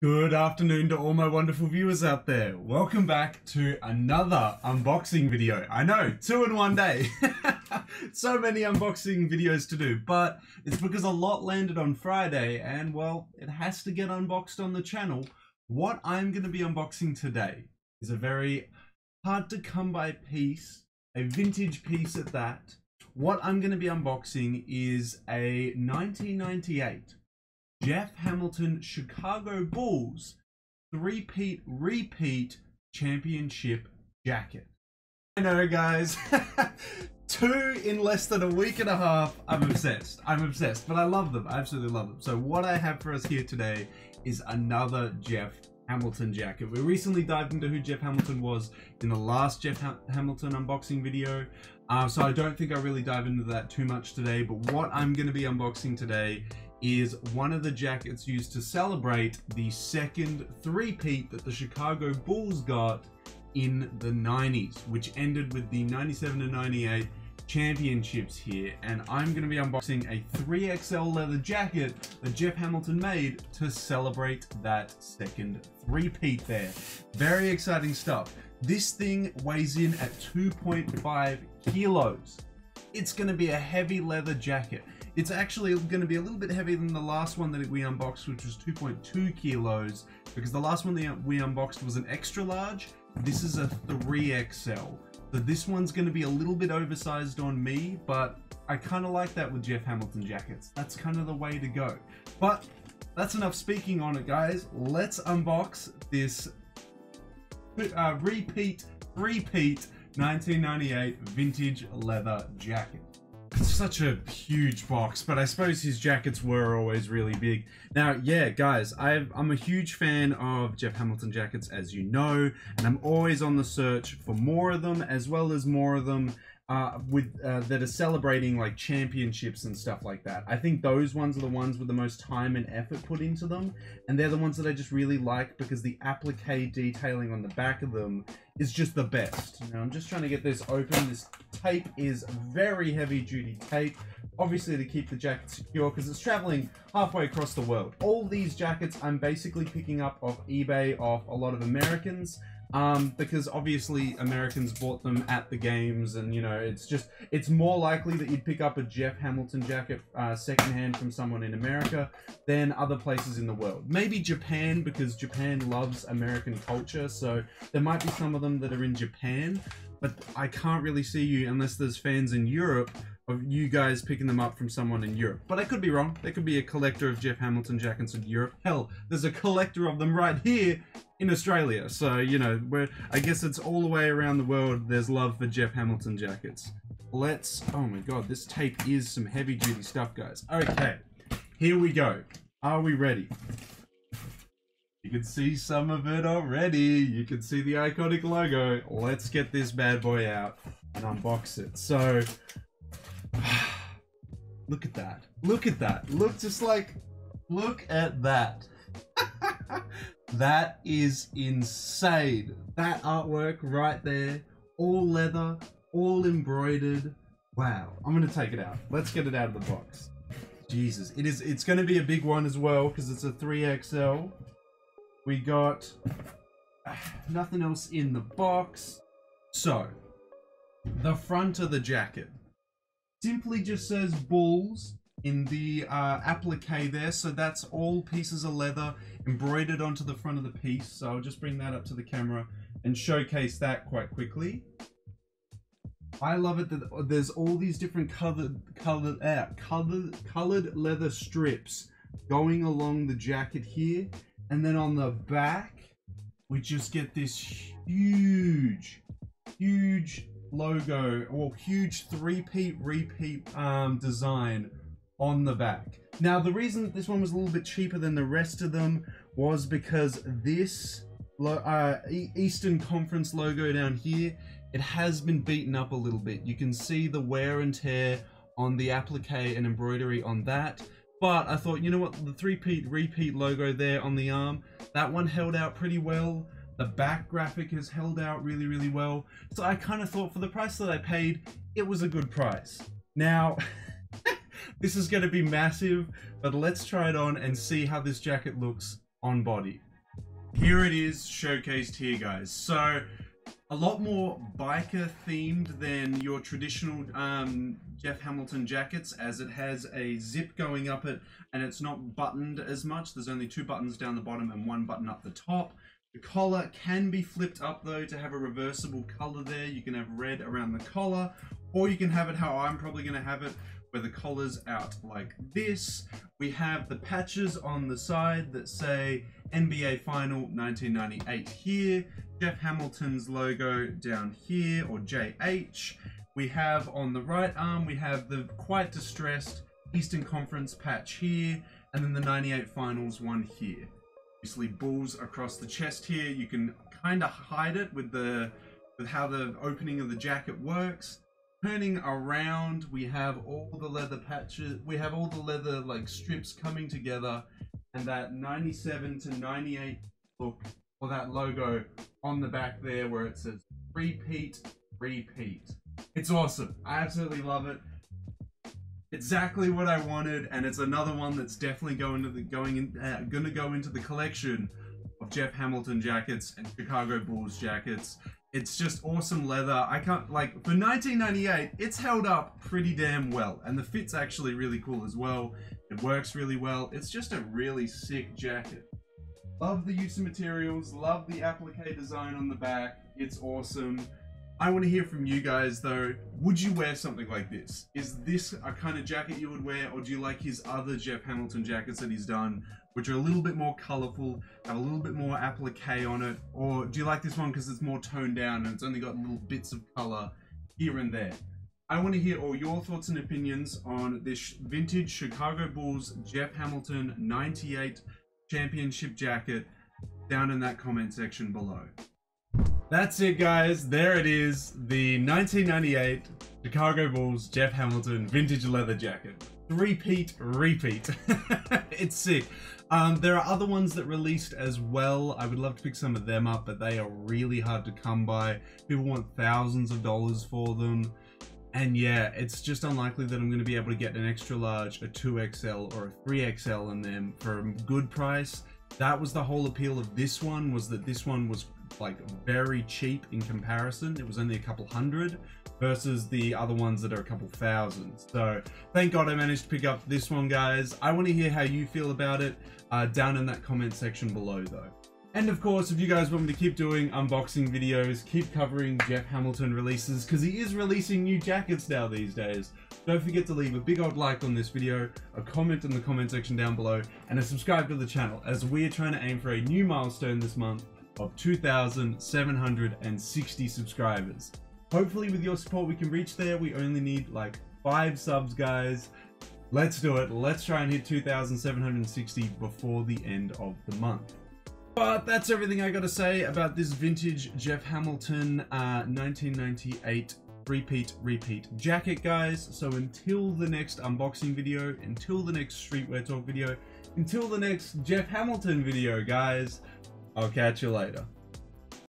Good afternoon to all my wonderful viewers out there. Welcome back to another unboxing video. I know, two in one day. so many unboxing videos to do, but it's because a lot landed on Friday and well, it has to get unboxed on the channel. What I'm going to be unboxing today is a very hard to come by piece, a vintage piece at that. What I'm going to be unboxing is a 1998 Jeff Hamilton Chicago Bulls three-peat repeat championship jacket. I know guys, two in less than a week and a half. I'm obsessed. I'm obsessed, but I love them. I absolutely love them. So what I have for us here today is another Jeff Hamilton jacket. We recently dived into who Jeff Hamilton was in the last Jeff ha Hamilton unboxing video. Uh, so I don't think I really dive into that too much today, but what I'm going to be unboxing today is one of the jackets used to celebrate the second three-peat that the Chicago Bulls got in the 90s, which ended with the 97 to 98 championships here. And I'm going to be unboxing a 3XL leather jacket that Jeff Hamilton made to celebrate that second three-peat there. Very exciting stuff. This thing weighs in at 2.5 kilos. It's going to be a heavy leather jacket. It's actually going to be a little bit heavier than the last one that we unboxed, which was 2.2 kilos, because the last one that we unboxed was an extra large. This is a 3XL. So this one's going to be a little bit oversized on me, but I kind of like that with Jeff Hamilton jackets. That's kind of the way to go. But that's enough speaking on it, guys. Let's unbox this uh, repeat, repeat 1998 vintage leather jacket. Such a huge box, but I suppose his jackets were always really big. Now, yeah, guys, i am a huge fan of Jeff Hamilton jackets, as you know, and I'm always on the search for more of them, as well as more of them uh, with uh, that are celebrating like championships and stuff like that. I think those ones are the ones with the most time and effort put into them, and they're the ones that I just really like because the applique detailing on the back of them is just the best. Now I'm just trying to get this open. This tape is very heavy duty tape, obviously to keep the jacket secure because it's traveling halfway across the world. All these jackets I'm basically picking up off eBay off a lot of Americans um, because obviously Americans bought them at the games, and you know it's just it's more likely that you'd pick up a Jeff Hamilton jacket uh, secondhand from someone in America than other places in the world. Maybe Japan because Japan loves American culture, so there might be some of them that are in Japan, but I can't really see you unless there's fans in Europe of you guys picking them up from someone in Europe. But I could be wrong. There could be a collector of Jeff Hamilton jackets in Europe. Hell, there's a collector of them right here in Australia. So, you know, we're, I guess it's all the way around the world there's love for Jeff Hamilton jackets. Let's, oh my god, this tape is some heavy duty stuff, guys. Okay, here we go. Are we ready? You can see some of it already. You can see the iconic logo. Let's get this bad boy out and unbox it. So, look at that. Look at that. Look just like, look at that. that is insane. That artwork right there, all leather, all embroidered. Wow. I'm going to take it out. Let's get it out of the box. Jesus. It is, it's going to be a big one as well because it's a 3XL. We got uh, nothing else in the box. So, the front of the jacket simply just says Bulls in the uh, applique there. So that's all pieces of leather embroidered onto the front of the piece. So I'll just bring that up to the camera and showcase that quite quickly. I love it that there's all these different colored, colored, uh, colored, colored leather strips going along the jacket here. And then on the back, we just get this huge, huge logo or huge three-peat repeat um, design on the back. Now the reason this one was a little bit cheaper than the rest of them was because this uh, Eastern Conference logo down here, it has been beaten up a little bit. You can see the wear and tear on the applique and embroidery on that. But I thought, you know what, the three-peat repeat logo there on the arm, that one held out pretty well. The back graphic has held out really, really well. So I kind of thought for the price that I paid, it was a good price. Now, this is going to be massive, but let's try it on and see how this jacket looks on body. Here it is showcased here, guys. So a lot more biker themed than your traditional um, Jeff Hamilton jackets as it has a zip going up it and it's not buttoned as much. There's only two buttons down the bottom and one button up the top. The collar can be flipped up though to have a reversible color there. You can have red around the collar or you can have it how I'm probably going to have it where the collar's out like this. We have the patches on the side that say NBA Final 1998 here, Jeff Hamilton's logo down here, or JH. We have on the right arm, we have the quite distressed Eastern Conference patch here, and then the 98 Finals one here. Obviously Bulls across the chest here, you can kind of hide it with the with how the opening of the jacket works. Turning around we have all the leather patches we have all the leather like strips coming together and that 97 to 98 look or that logo on the back there where it says repeat repeat. It's awesome. I absolutely love it exactly what i wanted and it's another one that's definitely going to the going in uh, gonna go into the collection of jeff hamilton jackets and chicago bulls jackets it's just awesome leather. I can't, like, for 1998, it's held up pretty damn well. And the fit's actually really cool as well. It works really well. It's just a really sick jacket. Love the use of materials. Love the applique design on the back. It's awesome. I want to hear from you guys though. Would you wear something like this? Is this a kind of jacket you would wear, or do you like his other Jeff Hamilton jackets that he's done, which are a little bit more colorful, have a little bit more applique on it, or do you like this one because it's more toned down and it's only got little bits of color here and there? I want to hear all your thoughts and opinions on this vintage Chicago Bulls Jeff Hamilton 98 championship jacket down in that comment section below. That's it, guys. There it is. The 1998 Chicago Bulls Jeff Hamilton vintage leather jacket. Repeat, repeat. it's sick. Um, there are other ones that released as well. I would love to pick some of them up, but they are really hard to come by. People want thousands of dollars for them. And yeah, it's just unlikely that I'm going to be able to get an extra large, a 2XL or a 3XL in them for a good price. That was the whole appeal of this one, was that this one was like very cheap in comparison. It was only a couple hundred versus the other ones that are a couple thousand. So thank God I managed to pick up this one, guys. I want to hear how you feel about it uh, down in that comment section below, though. And of course, if you guys want me to keep doing unboxing videos, keep covering Jeff Hamilton releases, because he is releasing new jackets now these days, don't forget to leave a big old like on this video, a comment in the comment section down below, and a subscribe to the channel, as we are trying to aim for a new milestone this month of 2,760 subscribers. Hopefully with your support we can reach there. We only need like five subs, guys. Let's do it. Let's try and hit 2,760 before the end of the month. But that's everything I got to say about this vintage Jeff Hamilton uh, 1998 repeat repeat jacket guys so until the next unboxing video until the next streetwear talk video until the next jeff hamilton video guys I'll catch you later.